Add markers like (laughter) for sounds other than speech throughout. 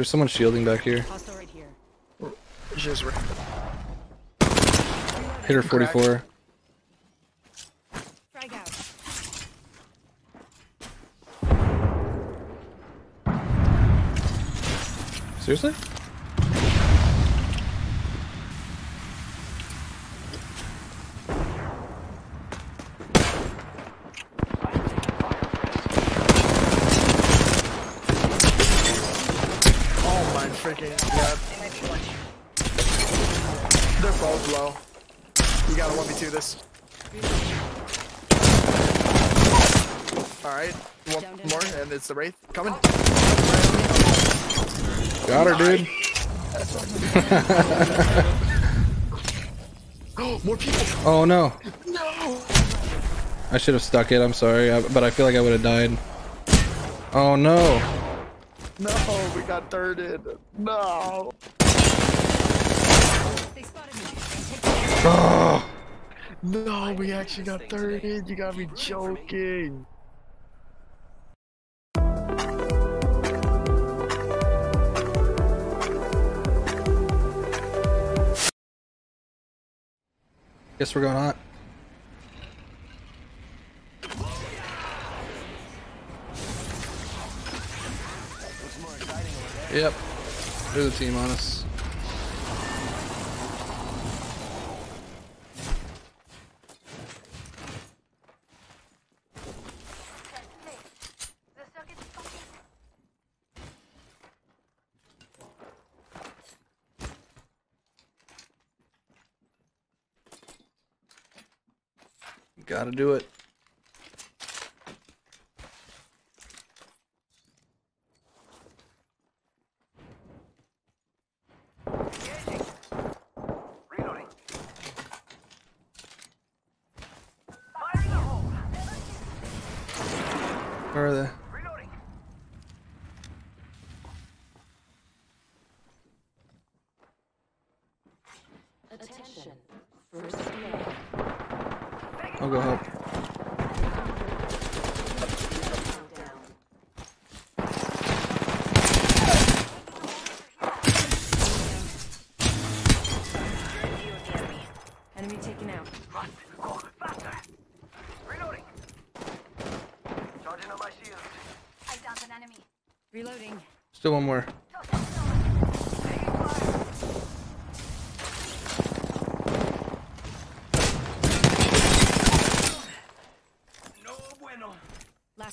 There's someone shielding back here. Hit her 44. Frag out. Seriously? oh my freaking god. They're both low. You gotta 1v2 this. Alright, one Down, down, more, and it's the Wraith coming. Got her, dude. (laughs) more people! Oh no. No! I should have stuck it. I'm sorry, I, but I feel like I would have died. Oh no. No, we got thirded. No! They spotted me. Oh. No, we actually got thirded. You gotta be joking. Guess we're going hot. Yep. There's a team on us. Gotta do it. Where are they? I'll go help. Enemy taken out. I downed an enemy. Reloading. Still one more.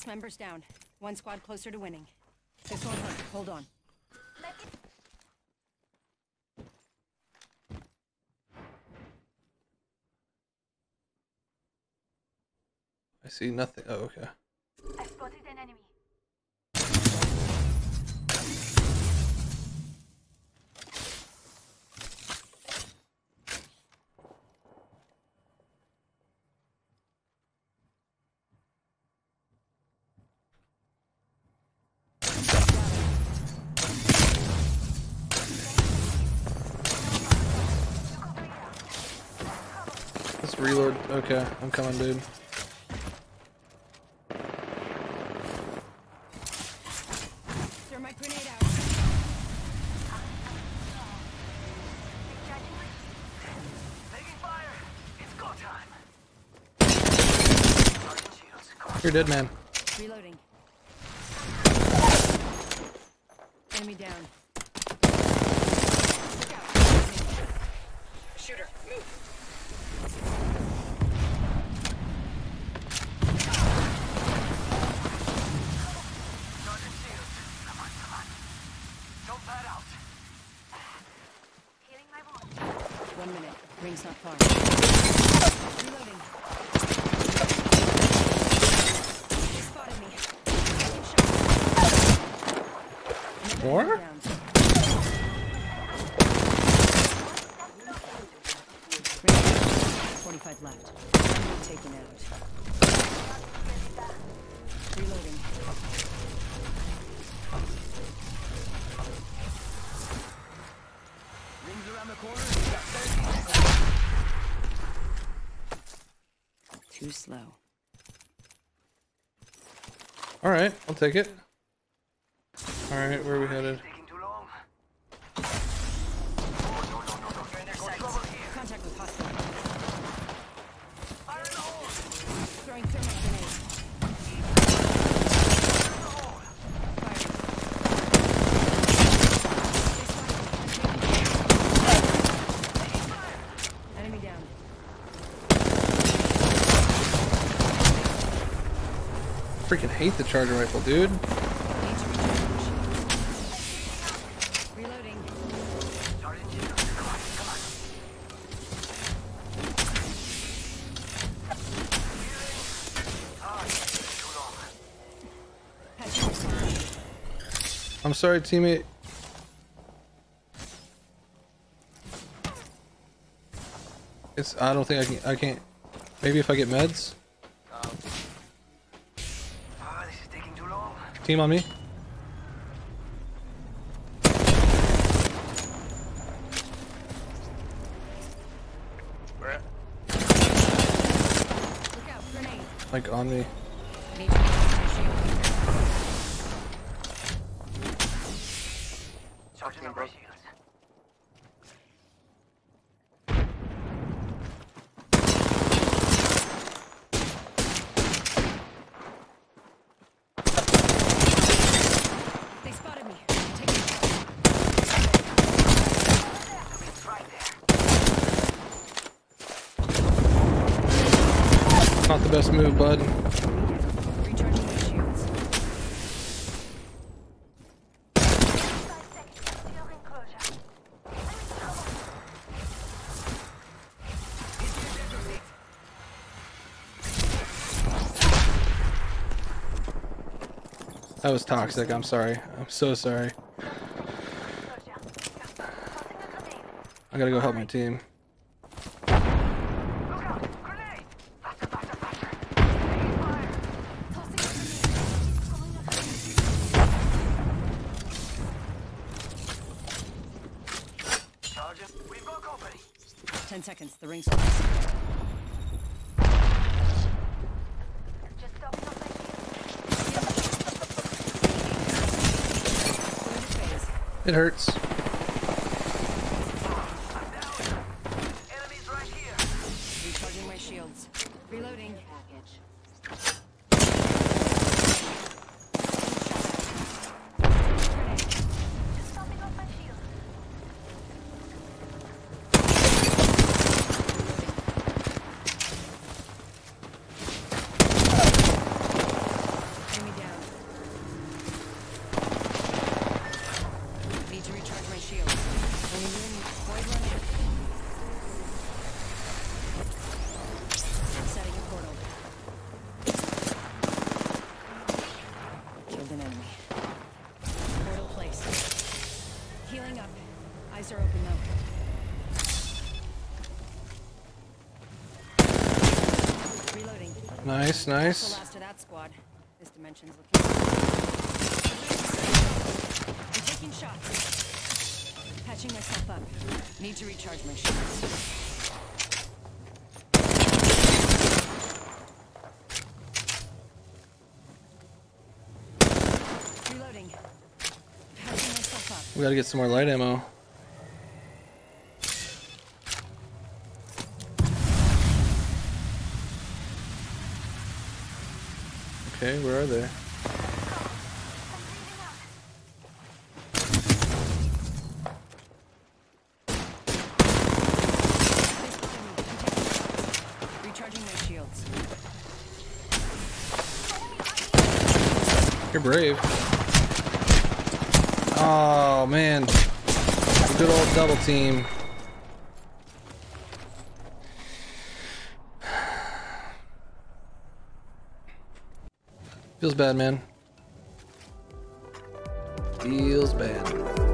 Member's down. One squad closer to winning. This won't hurt. Hold on. I see nothing. Oh, okay. Reload. Okay, I'm coming, dude. Thermite grenade out. You're dead, man. Reloading. Enemy down. Healing my wound. One minute. Ring's not far. Reloading. They spotted me. Second shot. More? 45 left. Taken out. Reloading. Too slow. All right, I'll take it. All right, where are we headed? Contact with hostile. Throwing thermite too long. Patching myself I'm sorry, teammate. It's. I don't think I can. I can't. Maybe if I get meds. Team on me. Where at? Look out, grenade. Like on me. Need to recharge my shields. Sergeant on my shields. They spotted me. Take it. It's right there. Not the best move, bud. Recharging my shields. Five seconds to your enclosure. I'm in trouble. That was toxic. I'm sorry. I'm so sorry. I gotta go help my team. Sergeant, we've got company. Ten seconds. The ring's close. Just stopping off my shield. Going to phase. It hurts. Enemies right here. Recharging my shields. Reloading. Grenade. Just stopping off my shield. Enemy down. Need to recharge my shield. Only you and Boyd running. Setting a portal. Killed an enemy. Portal placed. Healing up. Eyes are open though. Reloading. Nice, That's the nice. last of that squad. This dimension's looking. I'm taking shots. Patching myself up. Need to recharge my shields. Reloading. Patching myself up. We gotta get some more light ammo. Okay, where are they? I'm bleeding out. They spotted me. I'm taking shots. Recharging my shields. You're brave. Oh man. Good old double team. Feels bad, man. Feels bad.